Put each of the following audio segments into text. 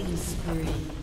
Killing spree.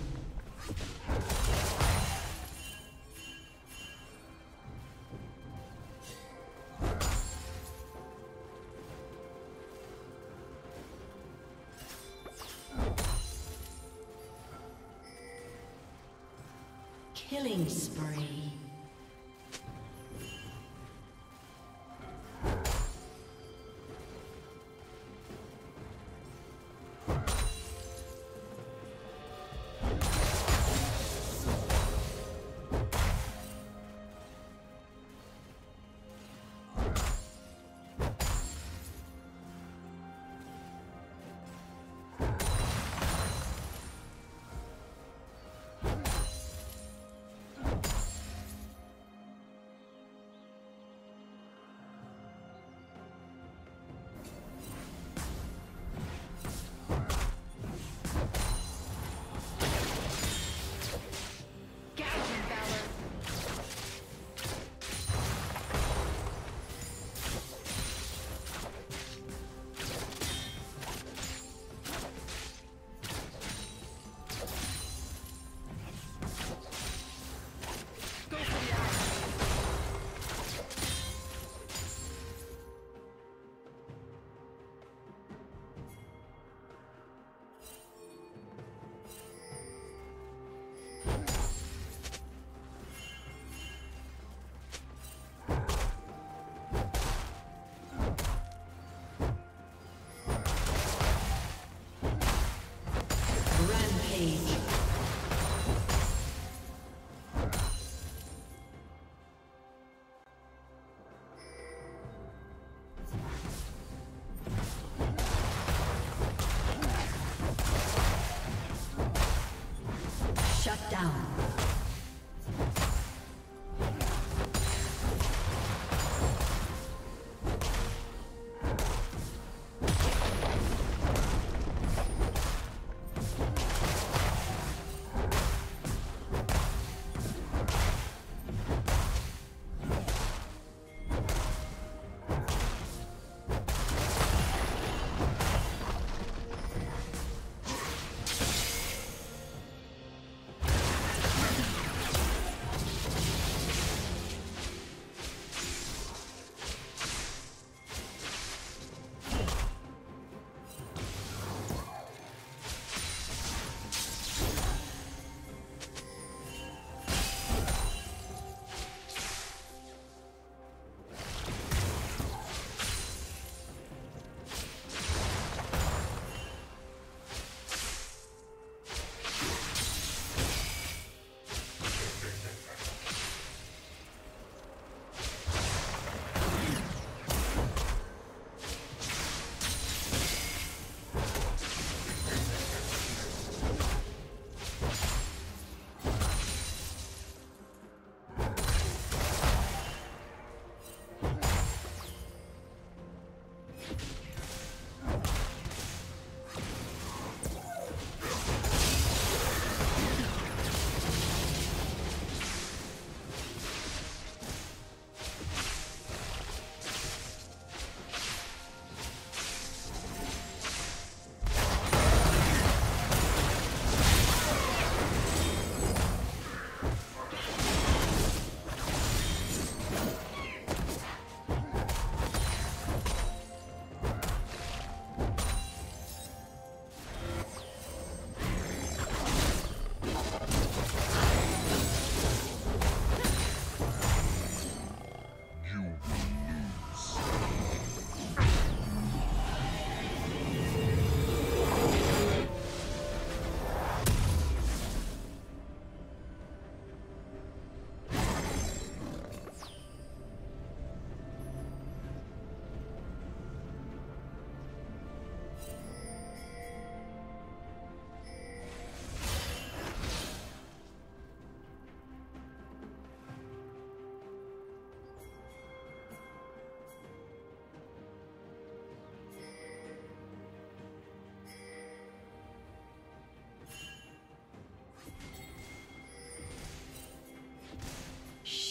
down.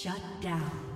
Shut down.